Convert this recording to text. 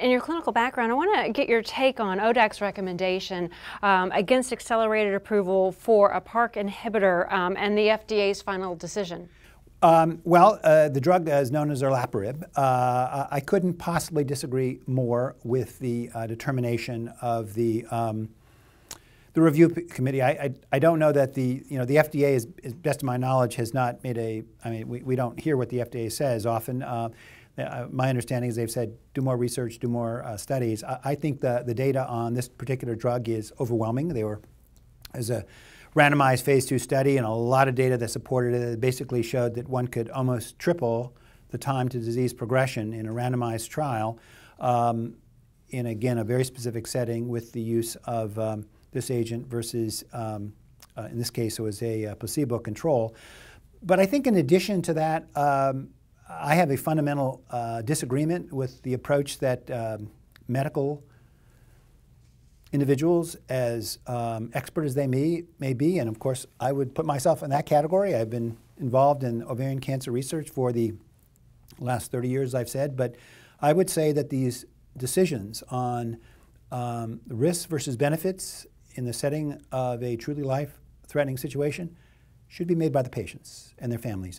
in your clinical background, I want to get your take on ODAC's recommendation um, against accelerated approval for a PARP inhibitor um, and the FDA's final decision. Um, well, uh, the drug is known as olaparib. Uh, I couldn't possibly disagree more with the uh, determination of the um, the review committee. I, I, I, don't know that the you know the FDA is, is, best of my knowledge has not made a. I mean, we, we don't hear what the FDA says often. Uh, uh, my understanding is they've said do more research, do more uh, studies. I, I, think the the data on this particular drug is overwhelming. They were as a randomized phase two study and a lot of data that supported it. It basically showed that one could almost triple the time to disease progression in a randomized trial. Um, in again a very specific setting with the use of um, this agent versus, um, uh, in this case, it was a, a, placebo control. But I think in addition to that, um, I have a fundamental uh, disagreement with the approach that um, medical individuals, as um, expert as they may, may be, and of course I would put myself in that category. I've been involved in ovarian cancer research for the last 30 years, I've said, but I would say that these decisions on um, risks versus benefits in the setting of a truly life threatening situation should be made by the patients and their families.